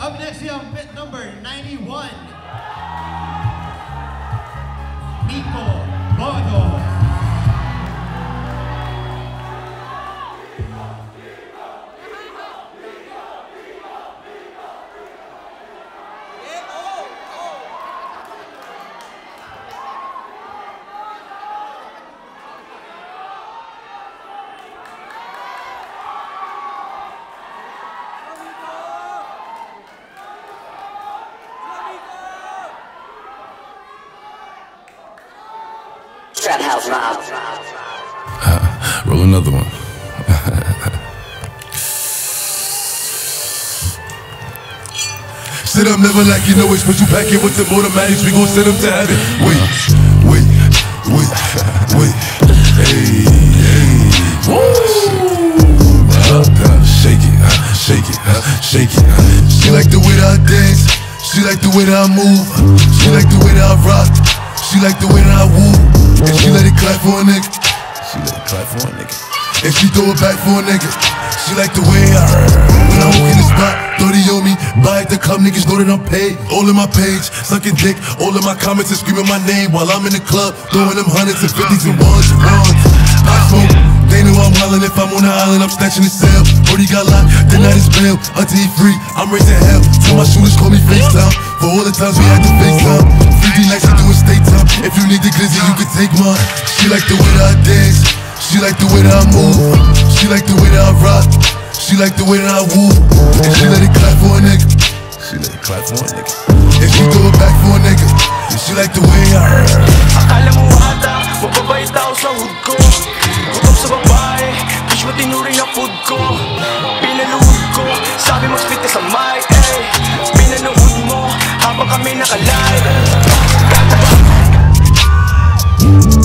Up next, we have pit number 91. Trap House Mob. Roll another one. Sit up, never like you know it. Special packet with the automatics. We gon' send them to heaven. Wait, wait, wait, wait. Hey, hey. Woo! Uh, uh, shake it, uh, shake it, uh, shake it. Uh. She like the way that I dance. She like the way that I move. She like the way that I rock. She like the way that I woo. And she let it clap for a nigga. She let it clap for a nigga. And she throw it back for a nigga. She like the way I When I walk in the spot, 30 on me. Buy at the club, niggas know that I'm paid. All in my page, sucking dick. All in my comments and screaming my name while I'm in the club. Throwing them hundreds and fifties and ones and ones. I smoke. They know I'm wildin' if I'm on the island, I'm snatching the cell. Brody got locked, then is bail. Until he free, I'm raising hell. Till my shooters call me FaceTime. For all the times we had to FaceTime. 50 nights Enigma. She like the way that I dance. She like the way that I move. She like the way that I rock. She like the way that I woo. And she let it clap for a nigga. She let it clap for a nigga. And she throw it back for a nigga. And she like the way I. Akala mo ata, mababait mo tinuri sa mic, ay Pinanood mo, habang kami nakalay